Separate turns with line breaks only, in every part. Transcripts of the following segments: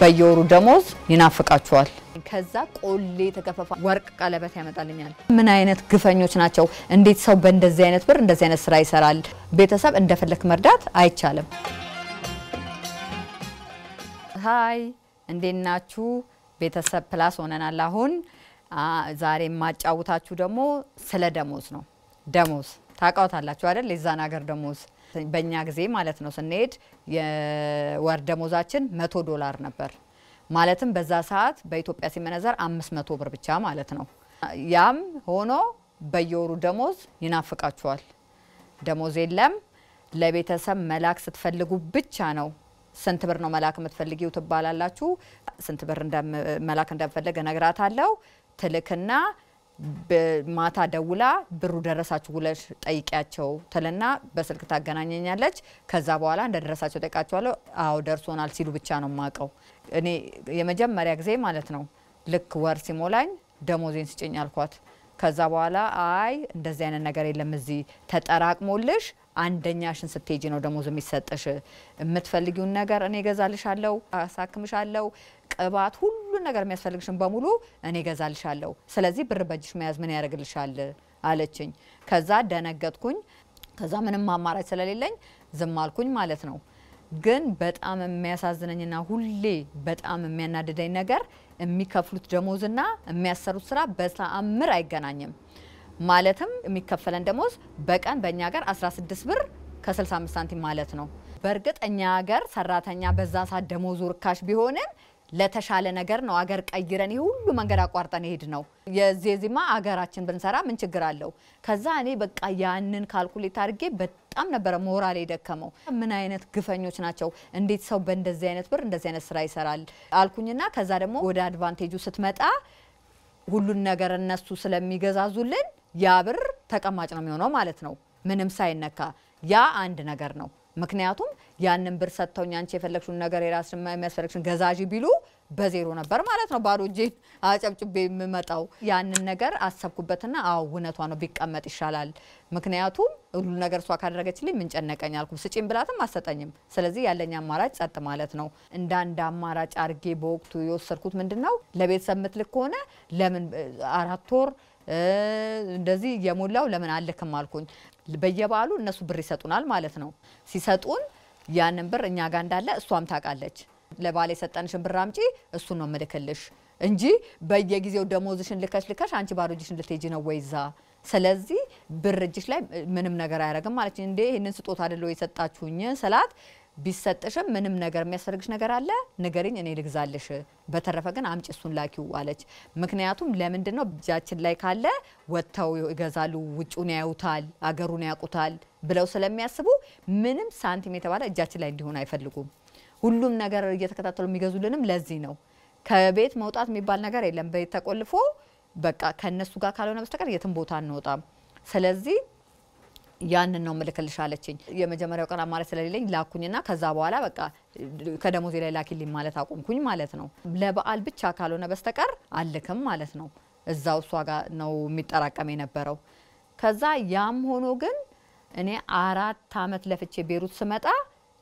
በየወሩ ደሞዝ ይናፍቃችኋል። ከዛ ቆሌ የተገፈፋ ወርቅ ቀለበት ያመጣልኛል። ምን አይነት ግፈኞች ናቸው! እንዴት ሰው በእንደዚህ አይነት ብር እንደዚህ አይነት ስራ ይሰራል? ቤተሰብ እንደፈለክ መርዳት አይቻልም። hi እንዴት ናችሁ? ቤተሰብ plus ሆነናል። አሁን ዛሬ የማጫውታችሁ ደግሞ ስለ ደሞዝ ነው። ደሞዝ ታውቃውታላችሁ አይደል? የዛን ሀገር ደሞዝ በእኛ ጊዜ ማለት ነው ስንሄድ የወር ደሞዛችን መቶ ዶላር ነበር። ማለትም በዛ ሰዓት በኢትዮጵያ ሲመነዘር አምስት መቶ ብር ብቻ ማለት ነው። ያም ሆኖ በየወሩ ደሞዝ ይናፍቃችኋል። ደሞዝ የለም። ለቤተሰብ መላክ ስትፈልጉ ብቻ ነው ስንት ብር ነው መላክ የምትፈልጊው ትባላላችሁ። ስንት ብር መላክ እንደምፈልግ እነግራታለሁ። ትልክና ማታ ደውላ ብሩ ደረሳችሁ ብለሽ ጠይቂያቸው ትልና በስልክ ታገናኘኛለች። ከዛ በኋላ እንደደረሳቸው ጠይቃቸዋለሁ። አዎ ደርሶናል ሲሉ ብቻ ነው የማውቀው። እኔ የመጀመሪያ ጊዜ ማለት ነው ልክ ወር ሲሞላኝ ደሞዜን ስጭኝ አልኳት። ከዛ በኋላ አይ እንደዚህ አይነት ነገር የለም እዚህ ተጠራቅሞልሽ አንደኛሽን ስትሄጂ ነው ደሞዝ የሚሰጥሽ። የምትፈልጊውን ነገር እኔ ገዛልሻለሁ፣ አሳክምሻለሁ፣ ቅባት፣ ሁሉን ነገር የሚያስፈልግሽን በሙሉ እኔ ገዛልሻለሁ። ስለዚህ ብር በእጅሽ መያዝ ምን ያደርግልሻል አለችኝ። ከዛ ደነገጥኩኝ። ከዛ ምንም አማራጭ ስለሌለኝ ዝም አልኩኝ ማለት ነው። ግን በጣም የሚያሳዝነኝና ሁሌ በጣም የሚያናድደኝ ነገር የሚከፍሉት ደሞዝና የሚያሰሩት ስራ በተአምር አይገናኝም። ማለትም የሚከፈለን ደሞዝ በቀን በእኛ ሀገር 16 ብር ከ65 ሳንቲም ማለት ነው። በእርግጥ እኛ ሀገር ሰራተኛ በዛ ሰዓት ደሞዙ ርካሽ ቢሆንም ለተሻለ ነገር ነው አገር ቀይረን ይህ ሁሉ መንገድ አቋርጠን ሄድ ነው። የዜዚማ አገራችን ብንሰራ ምን ችግር አለው? ከዛ እኔ በቃ ያንን calculate አድርጌ በጣም ነበረ ሞራል የደከመው። ምን አይነት ግፈኞች ናቸው! እንዴት ሰው በእንደዚህ አይነት ብር እንደዚህ አይነት ስራ ይሰራል አልኩኝና ከዛ ደግሞ ወደ advantage ኡ ስትመጣ ሁሉን ነገር እነሱ ስለሚገዛዙልን ያ ብር ተቀማጭ ነው የሚሆነው ማለት ነው፣ ምንም ሳይነካ። ያ አንድ ነገር ነው። ምክንያቱም ያንን ብር ሰጥተውኝ አንቺ የፈለግሽውን ነገር የራስሽ የሚያስፈልግሽን ገዛዥ ቢሉ በዜሮ ነበር ማለት ነው፣ ባዶ እጄን አጨብጭቤ የምመጣው። ያንን ነገር አሰብኩበትና አዎ እውነቷ ነው፣ ቢቀመጥ ይሻላል። ምክንያቱም ሁሉ ነገር እሷ ካደረገችልኝ ምን ጨነቀኝ አልኩ። ስጪኝ ብላትም አሰጠኝም። ስለዚህ ያለኝ አማራጭ ጸጥ ማለት ነው። እንደ አማራጭ አርጌ በወቅቱ የወሰድኩት ምንድን ነው ለቤተሰብ ምትልክ ከሆነ ለምን አራት ወር እንደዚህ የሞላው ለምን አልክም አልኩኝ። በየበዓሉ እነሱ ብር ይሰጡናል ማለት ነው። ሲሰጡን ያንን ብር እኛ ጋር እንዳለ እሷም ታውቃለች። ለባል የሰጠንሽን ብር አምጪ እሱን ነው ምልክልሽ እንጂ በየጊዜው ደሞዝሽን ልከሽ ልከሽ አንቺ ባዶ እጅሽን ልትሄጂ ነው ወይዛ ስለዚህ ብር እጅሽ ላይ ምንም ነገር አያደርግም ማለት እንዴ ይህንን ስጦታ አይደለ የሰጣችሁኝ ስላት ቢሰጥሽም ምንም ነገር የሚያስፈልግሽ ነገር አለ ንገሪኝ፣ እኔ ልግዛልሽ። በተረፈ ግን አምጪ እሱን ላኪው አለች። ምክንያቱም ለምንድን ነው እጃችን ላይ ካለ ወጥተው ይገዛሉ፣ ውጩን ያዩታል፣ አገሩን ያውቁታል ብለው ስለሚያስቡ ምንም ሳንቲም የተባለ እጃችን ላይ እንዲሆን አይፈልጉም። ሁሉም ነገር እየተከታተሉ የሚገዙልንም ለዚህ ነው። ከቤት መውጣት የሚባል ነገር የለም። ቤት ተቆልፎ በቃ ከእነሱ ጋር ካልሆነ በስተቀር የትም ቦታ አንወጣም። ስለዚህ ያንን ነው ምልክልሽ አለችኝ። የመጀመሪያው ቀን አማራጭ ስለሌለኝ ላኩኝና ከዛ በኋላ በቃ ከደሞዜ ላይ ላኪልኝ ማለት አቆምኩኝ ማለት ነው። ለበዓል ብቻ ካልሆነ በስተቀር አልክም ማለት ነው። እዛው እሷ ጋር ነው የሚጠራቀም የነበረው። ከዛ ያም ሆኖ ግን እኔ አራት አመት ለፍቼ ቤሩት ስመጣ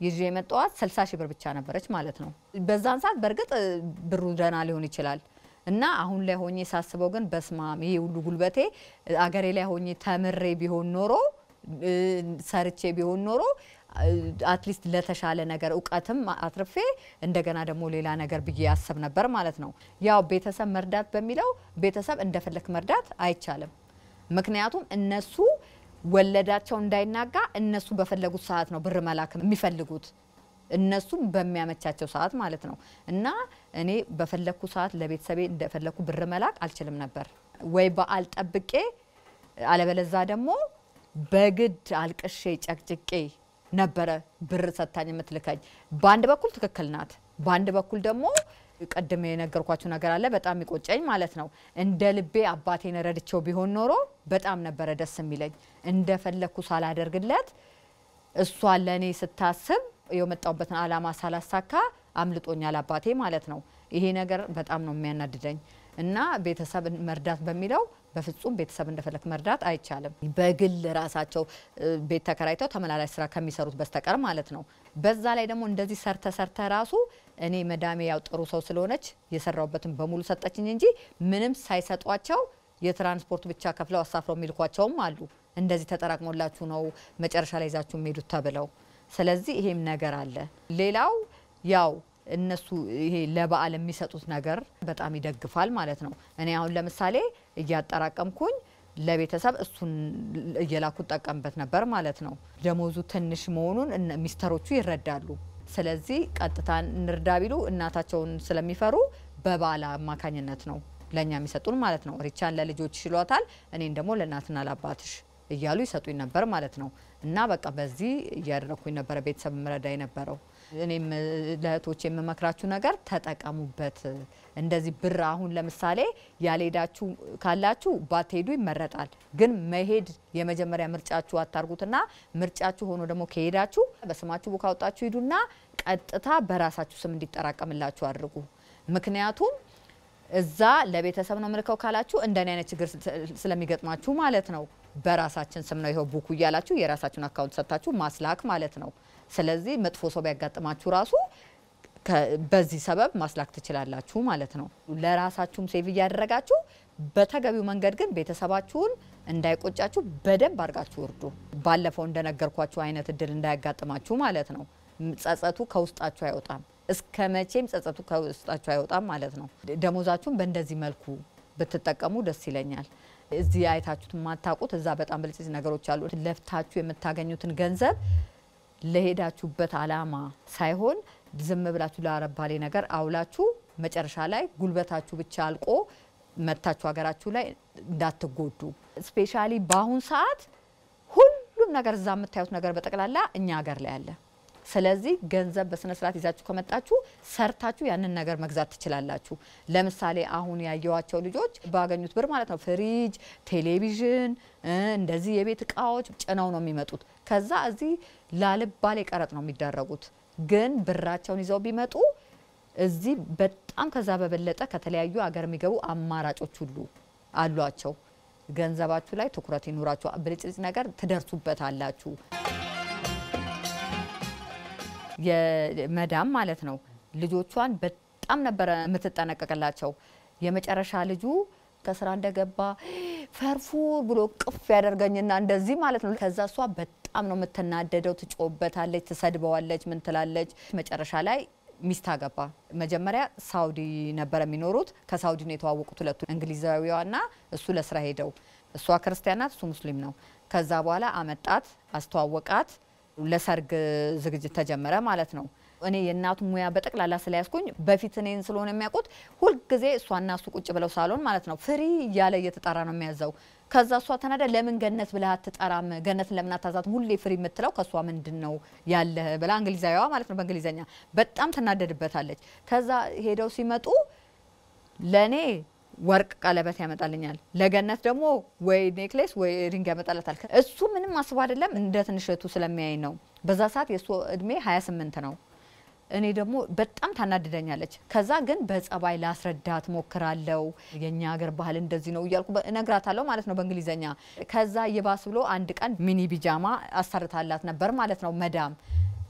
ይዤ የመጣዋት ስልሳ ሺህ ብር ብቻ ነበረች ማለት ነው። በዛን ሰዓት በእርግጥ ብሩ ደህና ሊሆን ይችላል እና አሁን ላይ ሆኜ ሳስበው ግን በስማም ይሄ ሁሉ ጉልበቴ አገሬ ላይ ሆኜ ተምሬ ቢሆን ኖሮ ሰርቼ ቢሆን ኖሮ at least ለተሻለ ነገር እውቀትም አትርፌ እንደገና ደግሞ ሌላ ነገር ብዬ ያሰብ ነበር ማለት ነው። ያው ቤተሰብ መርዳት በሚለው ቤተሰብ እንደፈለክ መርዳት አይቻልም። ምክንያቱም እነሱ ወለዳቸው እንዳይናጋ እነሱ በፈለጉት ሰዓት ነው ብር መላክ የሚፈልጉት እነሱም በሚያመቻቸው ሰዓት ማለት ነው። እና እኔ በፈለግኩ ሰዓት ለቤተሰቤ እንደፈለግኩ ብር መላክ አልችልም ነበር ወይ በዓል ጠብቄ አለበለዛ ደግሞ በግድ አልቅሼ ጨቅጭቄ ነበረ ብር ሰጥታኝ የምትልከኝ። በአንድ በኩል ትክክል ናት፣ በአንድ በኩል ደግሞ ቅድም የነገርኳችሁ ነገር አለ በጣም ይቆጨኝ ማለት ነው። እንደ ልቤ አባቴን ረድቼው ቢሆን ኖሮ በጣም ነበረ ደስ የሚለኝ። እንደፈለግኩ ሳላደርግለት እሷ ለእኔ ስታስብ የመጣሁበትን ዓላማ ሳላሳካ አምልጦኛል አባቴ ማለት ነው። ይሄ ነገር በጣም ነው የሚያናድደኝ እና ቤተሰብ መርዳት በሚለው በፍጹም ቤተሰብ እንደፈለክ መርዳት አይቻልም። በግል ራሳቸው ቤት ተከራይተው ተመላላሽ ስራ ከሚሰሩት በስተቀር ማለት ነው። በዛ ላይ ደግሞ እንደዚህ ሰርተ ሰርተ ራሱ እኔ መዳሜ ያው ጥሩ ሰው ስለሆነች የሰራውበትን በሙሉ ሰጠችኝ እንጂ ምንም ሳይሰጧቸው የትራንስፖርት ብቻ ከፍለው አሳፍረው የሚልኳቸውም አሉ። እንደዚህ ተጠራቅሞላችሁ ነው መጨረሻ ላይ ይዛችሁ የሚሄዱት ተብለው። ስለዚህ ይሄም ነገር አለ። ሌላው ያው እነሱ ይሄ ለበዓል የሚሰጡት ነገር በጣም ይደግፋል ማለት ነው። እኔ አሁን ለምሳሌ እያጠራቀምኩኝ ለቤተሰብ እሱን እየላኩ ጠቀምበት ነበር ማለት ነው። ደሞዙ ትንሽ መሆኑን ሚስተሮቹ ይረዳሉ። ስለዚህ ቀጥታ እንርዳ ቢሉ እናታቸውን ስለሚፈሩ በበዓል አማካኝነት ነው ለእኛ የሚሰጡን ማለት ነው። ሪቻን ለልጆች ይሏታል፣ እኔን ደግሞ ለእናትና ለአባትሽ እያሉ ይሰጡኝ ነበር ማለት ነው። እና በቃ በዚህ እያደረግኩኝ ነበረ ቤተሰብ ምረዳ የነበረው። እኔም ለእህቶች የምመክራችሁ ነገር ተጠቀሙበት። እንደዚህ ብር አሁን ለምሳሌ ያልሄዳችሁ ካላችሁ ባትሄዱ ይመረጣል። ግን መሄድ የመጀመሪያ ምርጫችሁ አታርጉትና ምርጫችሁ ሆኖ ደግሞ ከሄዳችሁ በስማችሁ ቡክ አውጣችሁ ሂዱና ቀጥታ በራሳችሁ ስም እንዲጠራቀምላችሁ አድርጉ። ምክንያቱም እዛ ለቤተሰብ ነው ምልከው ካላችሁ እንደኔ አይነት ችግር ስለ- ስለሚገጥማችሁ ማለት ነው። በራሳችን ስም ነው ይኸው ቡኩ እያላችሁ የራሳችሁን account ሰጥታችሁ ማስላክ ማለት ነው። ስለዚህ መጥፎ ሰው ቢያጋጥማችሁ ራሱ በዚህ ሰበብ ማስላክ ትችላላችሁ ማለት ነው። ለራሳችሁም save እያደረጋችሁ በተገቢው መንገድ ግን ቤተሰባችሁን እንዳይቆጫችሁ በደንብ አድርጋችሁ እርዱ። ባለፈው እንደነገርኳችሁ አይነት እድል እንዳያጋጥማችሁ ማለት ነው። ጸጸቱ ከውስጣችሁ አይወጣም። እስከ መቼም ጸጸቱ ከውስጣችሁ አይወጣም ማለት ነው። ደሞዛችሁን በእንደዚህ መልኩ ብትጠቀሙ ደስ ይለኛል። እዚህ አይታችሁት የማታውቁት እዛ በጣም ብልጭት ነገሮች አሉ። ለፍታችሁ የምታገኙትን ገንዘብ ለሄዳችሁበት አላማ ሳይሆን ዝም ብላችሁ ለአረባሌ ነገር አውላችሁ መጨረሻ ላይ ጉልበታችሁ ብቻ አልቆ መታችሁ ሀገራችሁ ላይ እንዳትጎዱ። ስፔሻሊ በአሁን ሰዓት ሁሉም ነገር እዛ የምታዩት ነገር በጠቅላላ እኛ ሀገር ላይ አለ። ስለዚህ ገንዘብ በስነ ስርዓት ይዛችሁ ከመጣችሁ ሰርታችሁ ያንን ነገር መግዛት ትችላላችሁ። ለምሳሌ አሁን ያየዋቸው ልጆች ባገኙት ብር ማለት ነው ፍሪጅ፣ ቴሌቪዥን፣ እንደዚህ የቤት እቃዎች ጭነው ነው የሚመጡት። ከዛ እዚህ ላልባሌ ቀረጥ ነው የሚዳረጉት። ግን ብራቸውን ይዘው ቢመጡ እዚህ በጣም ከዛ በበለጠ ከተለያዩ አገር የሚገቡ አማራጮች ሁሉ አሏቸው። ገንዘባችሁ ላይ ትኩረት ይኑራችሁ። ብልጭልጭ ነገር ትደርሱበታላችሁ። የመዳም ማለት ነው ልጆቿን በጣም ነበረ የምትጠነቀቅላቸው። የመጨረሻ ልጁ ከስራ እንደገባ ፈርፉ ብሎ ቅፍ ያደርገኝና እንደዚህ ማለት ነው። ከዛ እሷ በጣም ነው የምትናደደው፣ ትጮበታለች፣ ትሰድበዋለች፣ ምን ትላለች። መጨረሻ ላይ ሚስት አገባ። መጀመሪያ ሳውዲ ነበረ የሚኖሩት። ከሳውዲ ነው የተዋወቁት ሁለቱ እንግሊዛዊዋና እሱ ለስራ ሄደው፣ እሷ ክርስቲያን ናት፣ እሱ ሙስሊም ነው። ከዛ በኋላ አመጣት፣ አስተዋወቃት። ለሰርግ ዝግጅት ተጀመረ ማለት ነው። እኔ የእናቱ ሙያ በጠቅላላ ስለያዝኩኝ በፊት እኔን ስለሆነ የሚያውቁት ሁልጊዜ እሷና እሱ ቁጭ ብለው ሳሎን ማለት ነው ፍሪ እያለ እየተጣራ ነው የሚያዘው። ከዛ እሷ ተናዳ ለምን ገነት ብለህ አትጠራም? ገነትን ለምን አታዛትም? ሁሌ ፍሪ የምትለው ከእሷ ምንድን ነው ያለ ብላ እንግሊዛዊዋ ማለት ነው በእንግሊዝኛ በጣም ትናደድበታለች። ከዛ ሄደው ሲመጡ ለእኔ ወርቅ ቀለበት ያመጣልኛል፣ ለገነት ደግሞ ወይ necklace ወይ ring ያመጣላታል። እሱ ምንም አስቦ አይደለም እንደ ትንሽ እህቱ ስለሚያይ ነው። በዛ ሰዓት የእሱ እድሜ 28 ነው። እኔ ደግሞ በጣም ታናድደኛለች። ከዛ ግን በጸባይ ላስረዳት ሞክራለው። የኛ ሀገር ባህል እንደዚህ ነው እያልኩ እነግራታለሁ ማለት ነው በእንግሊዘኛ። ከዛ ይባስ ብሎ አንድ ቀን mini ቢጃማ አሰርታላት ነበር ማለት ነው። መዳም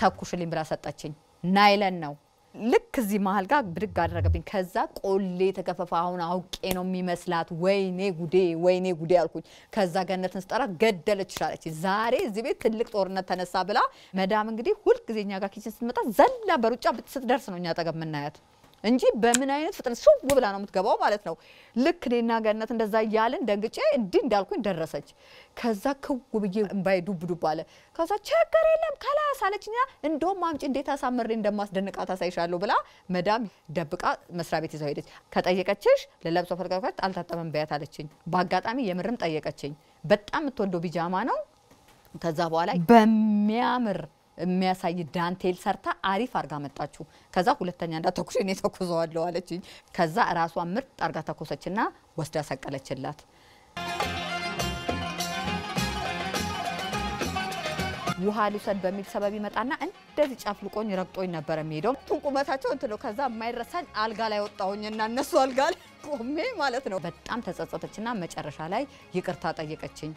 ተኩሽልኝ ብላ ሰጠችኝ። ናይለን ነው ልክ እዚህ መሀል ጋር ብድግ አደረገብኝ። ከዛ ቆሌ ተከፈፈ። አሁን አውቄ ነው የሚመስላት። ወይኔ ጉዴ፣ ወይኔ ጉዴ አልኩኝ። ከዛ ገነትን ስጠራ ገደለች ሻለች። ዛሬ እዚህ ቤት ትልቅ ጦርነት ተነሳ ብላ መዳም እንግዲህ ሁልጊዜ እኛ ጋር kitchen ስትመጣ ዘላ በሩጫ ስትደርስ ነው እኛ አጠገብ የምናያት እንጂ በምን አይነት ፍጥነት ሽው ብላ ነው የምትገባው ማለት ነው። ልክ እኔና ገነት እንደዛ እያልን ደንግጬ እንዲህ እንዳልኩኝ ደረሰች። ከዛ ክው ብዬ እምባዬ ዱብ ዱብ አለ። ከዛ ችግር የለም ከላስ አለችኛ። እንደውም አምጪ እንዴት አሳምሬ እንደማስደንቃት አሳይሻለሁ ብላ መዳም ደብቃ መስሪያ ቤት ይዘው ሄደች። ከጠየቀችሽ ልለብሰው ፈርቀፈት አልታጠበም በያት አለችኝ። በአጋጣሚ የምርም ጠየቀችኝ። በጣም የምትወደው ቢጃማ ነው። ከዛ በኋላ በሚያምር የሚያሳይ ዳንቴል ሰርታ አሪፍ አርጋ መጣችሁ። ከዛ ሁለተኛ እንዳተኩሽ እኔ ተኩሰዋለሁ አለችኝ። ከዛ ራሷ ምርጥ አርጋ ተኮሰችና ወስዳ ሰቀለችላት። ውሃ ልውሰድ በሚል ሰበብ ይመጣና እንደዚህ ጨፍልቆኝ ረግጦኝ ነበር የሚሄደው። ቱን ቁመታቸው እንትን ነው። ከዛ የማይረሳኝ አልጋ ላይ ወጣሁኝና እነሱ አልጋ ላይ ቆሜ ማለት ነው። በጣም ተጸጸተችና መጨረሻ ላይ ይቅርታ ጠየቀችኝ።